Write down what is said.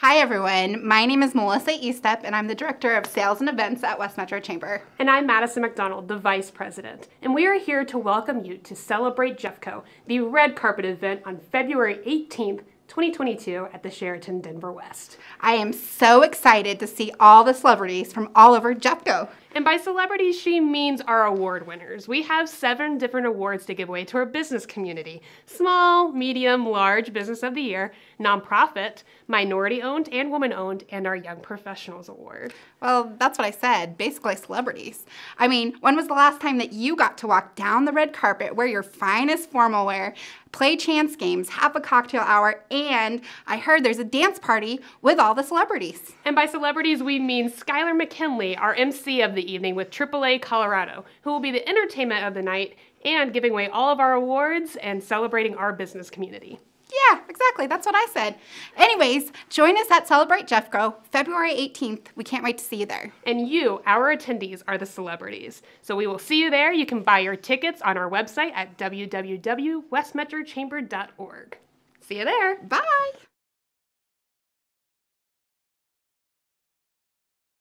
Hi, everyone. My name is Melissa Estepp, and I'm the Director of Sales and Events at West Metro Chamber. And I'm Madison MacDonald, the Vice President. And we are here to welcome you to Celebrate Jeffco, the red carpet event on February 18th 2022 at the Sheraton Denver West. I am so excited to see all the celebrities from all over Jeffco. And by celebrities, she means our award winners. We have seven different awards to give away to our business community small, medium, large business of the year, nonprofit, minority owned and woman owned, and our Young Professionals Award. Well, that's what I said basically, celebrities. I mean, when was the last time that you got to walk down the red carpet, wear your finest formal wear, play chance games, have a cocktail hour, and I heard there's a dance party with all the celebrities? And by celebrities, we mean Skylar McKinley, our MC of the evening with AAA Colorado, who will be the entertainment of the night and giving away all of our awards and celebrating our business community. Yeah, exactly. That's what I said. Anyways, join us at Celebrate Jeffco February 18th. We can't wait to see you there. And you, our attendees, are the celebrities. So we will see you there. You can buy your tickets on our website at www.westmetrochamber.org. See you there. Bye.